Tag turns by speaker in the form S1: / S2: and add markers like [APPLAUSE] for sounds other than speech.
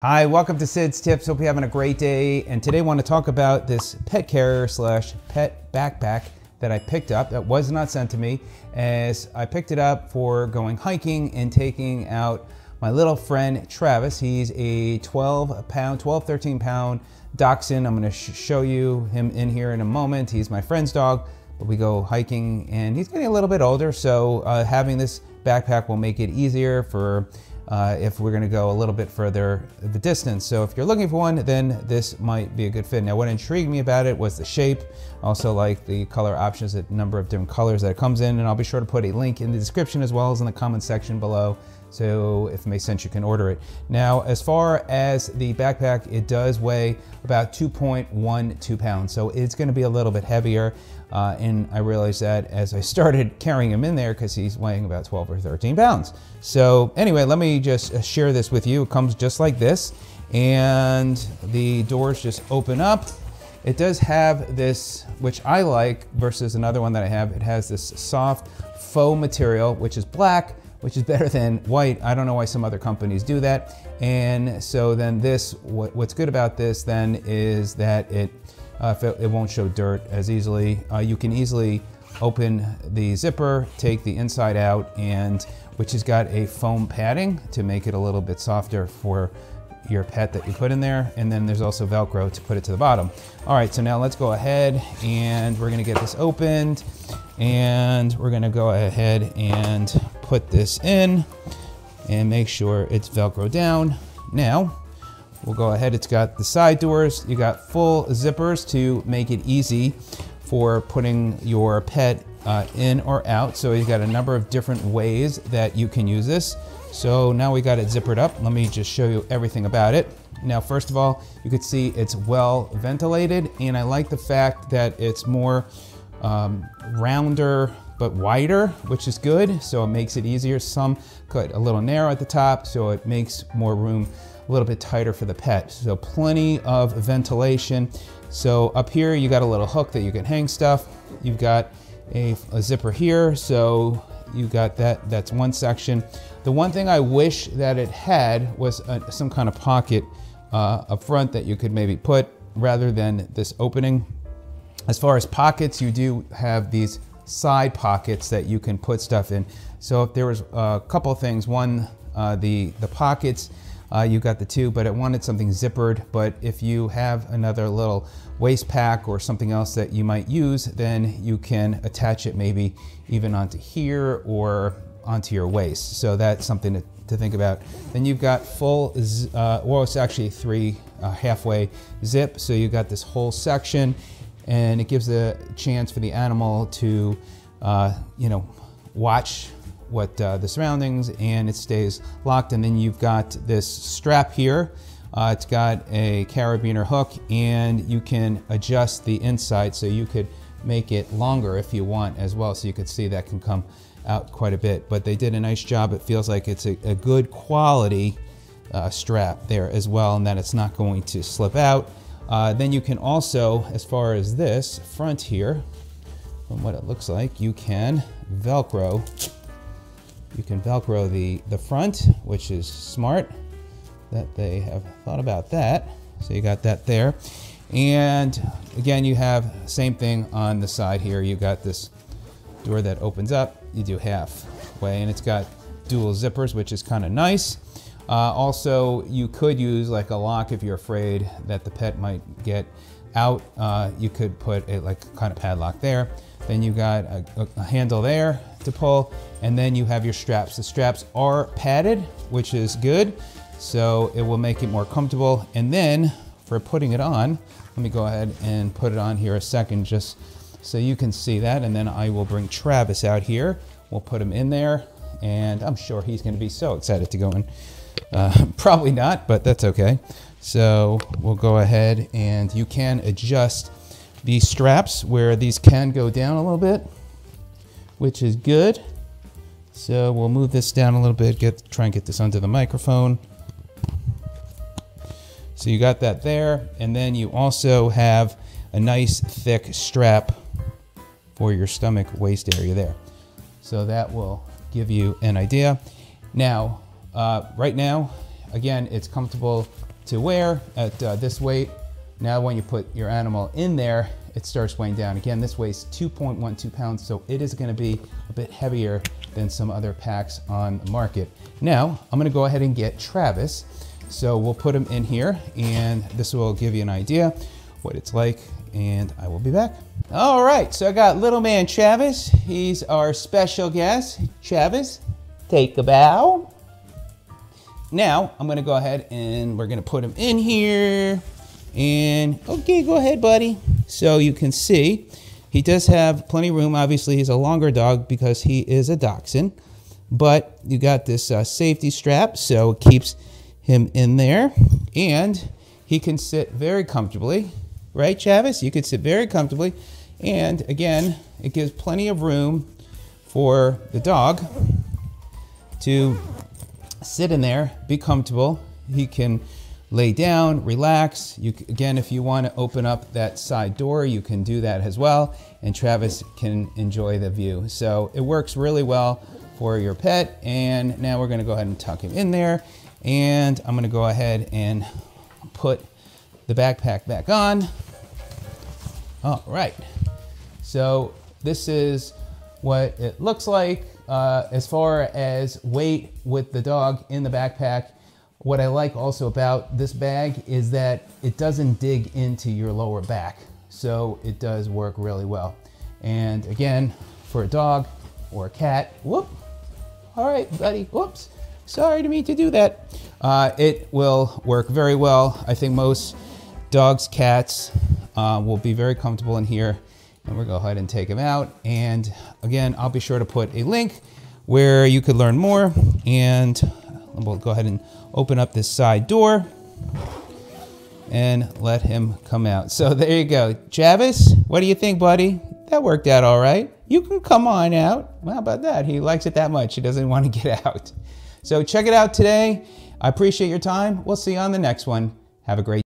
S1: Hi, welcome to Sid's Tips. Hope you're having a great day. And today I want to talk about this pet carrier slash pet backpack that I picked up that was not sent to me as I picked it up for going hiking and taking out my little friend Travis. He's a 12 pound, 12, 13 pound dachshund. I'm going to sh show you him in here in a moment. He's my friend's dog, but we go hiking and he's getting a little bit older. So uh, having this backpack will make it easier for uh, if we're gonna go a little bit further the distance. So if you're looking for one, then this might be a good fit. Now what intrigued me about it was the shape, also like the color options, a number of different colors that it comes in, and I'll be sure to put a link in the description as well as in the comment section below. So if it makes sense, you can order it. Now, as far as the backpack, it does weigh about 2.12 pounds. So it's gonna be a little bit heavier. Uh, and I realized that as I started [LAUGHS] carrying him in there because he's weighing about 12 or 13 pounds. So anyway, let me just uh, share this with you. It comes just like this and the doors just open up. It does have this, which I like versus another one that I have. It has this soft faux material, which is black, which is [LAUGHS] better than white. I don't know why some other companies do that. And so then this, what, what's good about this then is that it uh, it, it, won't show dirt as easily. Uh, you can easily open the zipper, take the inside out, and which has got a foam padding to make it a little bit softer for your pet that you put in there. And then there's also Velcro to put it to the bottom. All right, so now let's go ahead and we're gonna get this opened and we're gonna go ahead and put this in and make sure it's Velcro down. Now, We'll go ahead, it's got the side doors, you got full zippers to make it easy for putting your pet uh, in or out. So you've got a number of different ways that you can use this. So now we got it zippered up. Let me just show you everything about it. Now, first of all, you can see it's well ventilated and I like the fact that it's more um, rounder but wider, which is good. So it makes it easier. Some cut a little narrow at the top, so it makes more room a little bit tighter for the pet. So plenty of ventilation. So up here, you got a little hook that you can hang stuff. You've got a, a zipper here. So you got that, that's one section. The one thing I wish that it had was a, some kind of pocket uh, up front that you could maybe put rather than this opening. As far as pockets, you do have these side pockets that you can put stuff in. So if there was a couple things, one, uh, the, the pockets, uh, you got the two, but it wanted something zippered. But if you have another little waist pack or something else that you might use, then you can attach it maybe even onto here or onto your waist. So that's something to, to think about. Then you've got full, uh, well, it's actually three uh, halfway zip. So you've got this whole section and it gives a chance for the animal to, uh, you know, watch what uh, the surroundings and it stays locked. And then you've got this strap here. Uh, it's got a carabiner hook and you can adjust the inside so you could make it longer if you want as well. So you could see that can come out quite a bit, but they did a nice job. It feels like it's a, a good quality uh, strap there as well and that it's not going to slip out. Uh, then you can also, as far as this front here, from what it looks like, you can Velcro you can Velcro the, the front, which is smart that they have thought about that. So you got that there. And again, you have same thing on the side here. You got this door that opens up. You do halfway and it's got dual zippers, which is kind of nice. Uh, also, you could use like a lock if you're afraid that the pet might get out. Uh, you could put a like kind of padlock there. Then you got a, a, handle there to pull, and then you have your straps. The straps are padded, which is good, so it will make it more comfortable. And then for putting it on, let me go ahead and put it on here a second just so you can see that. And then I will bring Travis out here. We'll put him in there, and I'm sure he's gonna be so excited to go in. Uh, [LAUGHS] probably not, but that's okay. So we'll go ahead and you can adjust these straps where these can go down a little bit, which is good. So we'll move this down a little bit, get try and get this under the microphone. So you got that there, and then you also have a nice thick strap for your stomach waist area there. So that will give you an idea. Now, uh, right now, again, it's comfortable to wear at uh, this weight. Now when you put your animal in there, it starts weighing down. Again, this weighs 2.12 pounds, so it is gonna be a bit heavier than some other packs on the market. Now, I'm gonna go ahead and get Travis. So we'll put him in here and this will give you an idea what it's like and I will be back. All right, so I got little man Travis. He's our special guest. Travis, take a bow. Now, I'm gonna go ahead and we're gonna put him in here. And okay, go ahead, buddy. So you can see, he does have plenty of room. Obviously, he's a longer dog because he is a dachshund. But you got this uh, safety strap, so it keeps him in there. And he can sit very comfortably. Right, Travis? You can sit very comfortably. And again, it gives plenty of room for the dog to sit in there, be comfortable. He can lay down, relax. You, again, if you want to open up that side door, you can do that as well. And Travis can enjoy the view. So it works really well for your pet. And now we're going to go ahead and tuck him in there. And I'm going to go ahead and put the backpack back on. All right. So this is what it looks like uh, as far as weight with the dog in the backpack. What I like also about this bag is that it doesn't dig into your lower back. So it does work really well. And again, for a dog or a cat, whoop, all right, buddy, whoops, sorry to me to do that. Uh, it will work very well. I think most dogs, cats uh, will be very comfortable in here. And we'll go ahead and take them out. And again, I'll be sure to put a link where you could learn more. And we'll go ahead and open up this side door and let him come out. So there you go. Travis, what do you think, buddy? That worked out all right. You can come on out. Well, how about that? He likes it that much. He doesn't want to [LAUGHS] get out. So check it out today. I appreciate your time. We'll see you on the next one. Have a great